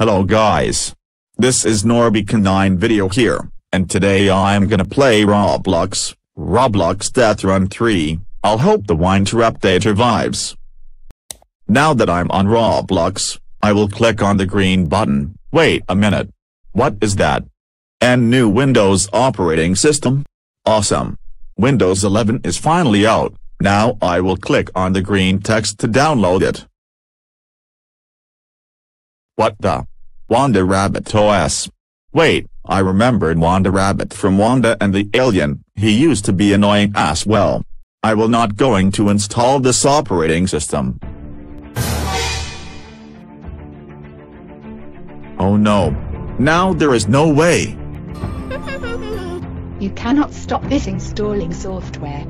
Hello guys. This is Norbeacon9 video here, and today I am gonna play Roblox, Roblox Death Run 3, I'll hope the wine update survives. Now that I'm on Roblox, I will click on the green button, wait a minute. What is that? And new Windows operating system? Awesome. Windows 11 is finally out, now I will click on the green text to download it. What the? Wanda Rabbit OS. Wait, I remembered Wanda Rabbit from Wanda and the Alien, he used to be annoying as well. I will not going to install this operating system. Oh no. Now there is no way. you cannot stop this installing software.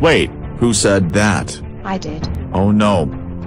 Wait, who said that? I did. Oh no.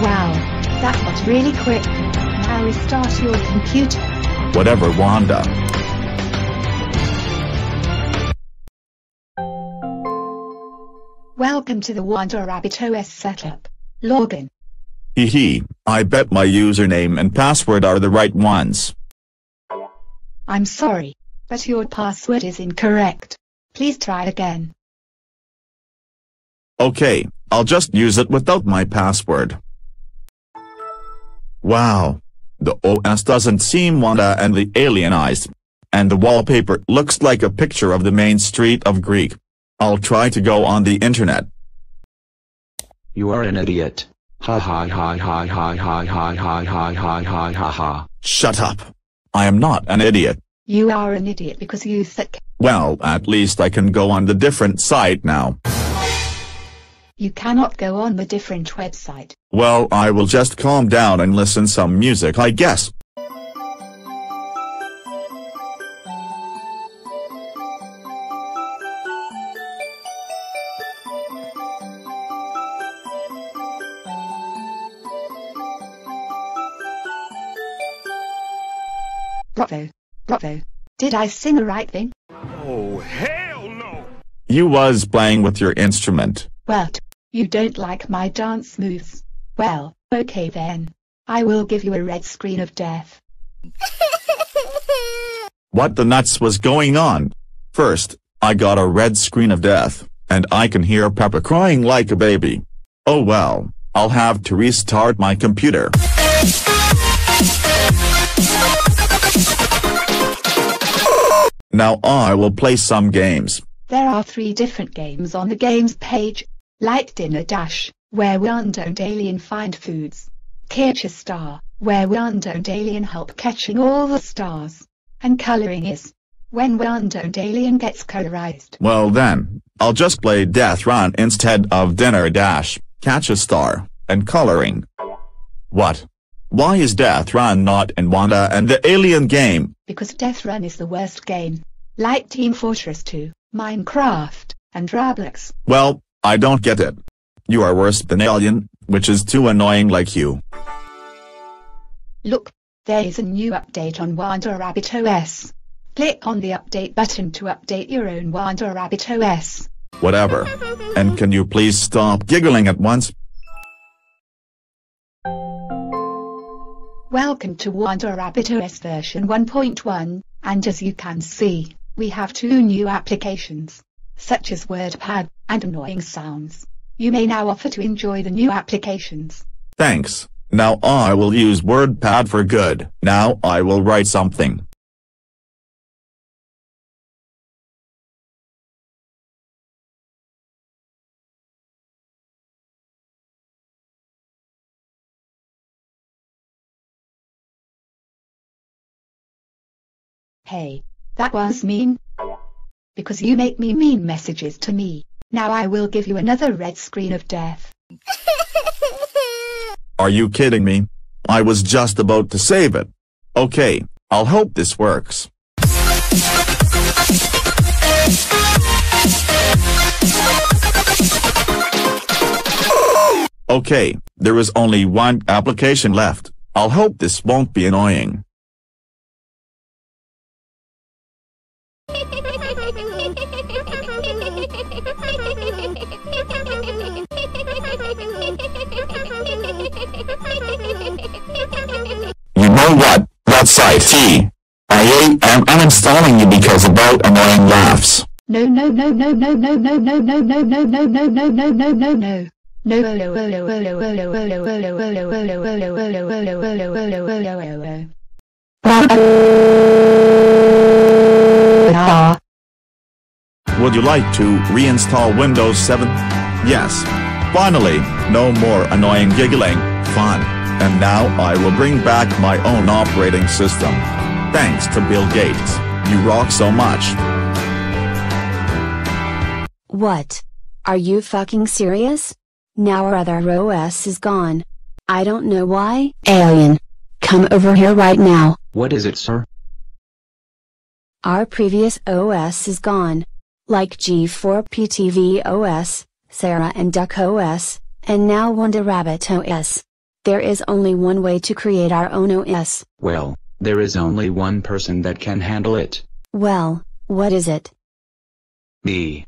Wow, that was really quick. Now restart your computer. whatever Wanda Welcome to the Wanda Rabbit OS setup. Login. hee hee I bet my username and password are the right ones I'm sorry, but your password is incorrect. Please try again. okay I'll just use it without my password wow the OS doesn't seem Wanda and the alienized and the wallpaper looks like a picture of the main street of Greek I'll try to go on the internet You are an idiot. Ha ha ha ha ha ha ha ha ha ha ha ha ha. Shut up. I am not an idiot. You are an idiot because you thick. Well, at least I can go on the different site now. You cannot go on the different website. Well, I will just calm down and listen some music I guess. Bravo. Bravo. Did I sing the right thing? Oh, hell no! You was playing with your instrument. What? You don't like my dance moves? Well, okay then. I will give you a red screen of death. What the nuts was going on? First, I got a red screen of death, and I can hear Peppa crying like a baby. Oh well, I'll have to restart my computer. Now I will play some games. There are three different games on the games page. Light Dinner Dash, where Wanda and Alien find foods. Catch a Star, where Wanda and Alien help catching all the stars. And Coloring is, when Wanda and Alien gets colorized. Well then, I'll just play Death Run instead of Dinner Dash, Catch a Star, and Coloring. What? Why is Death Run not in Wanda and the Alien game? Because Death Run is the worst game. Like Team Fortress 2, Minecraft, and Roblox. Well, I don't get it. You are worse than Alien, which is too annoying like you. Look, there is a new update on Wanda Rabbit OS. Click on the update button to update your own Wanda Rabbit OS. Whatever. And can you please stop giggling at once? Welcome to Wanda Rabbit OS version 1.1, and as you can see, we have two new applications, such as WordPad and Annoying Sounds. You may now offer to enjoy the new applications. Thanks. Now I will use WordPad for good. Now I will write something. Hey, that was mean. Because you make me mean messages to me. Now I will give you another red screen of death. Are you kidding me? I was just about to save it. Okay, I'll hope this works. Okay, there is only one application left. I'll hope this won't be annoying. Know what, website T. I am uninstalling you because about annoying laughs. No no no no no no no no no no no no no no no no no no. Ah. Would you like to reinstall Windows 7? Yes. Finally, no more annoying giggling, fun. And now I will bring back my own operating system. Thanks to Bill Gates. You rock so much. What? Are you fucking serious? Now our other OS is gone. I don't know why. Alien. Come over here right now. What is it, sir? Our previous OS is gone. Like G4 PTV OS, Sarah and Duck OS, and now Wanda Rabbit OS. There is only one way to create our own OS. Well, there is only one person that can handle it. Well, what is it? Me.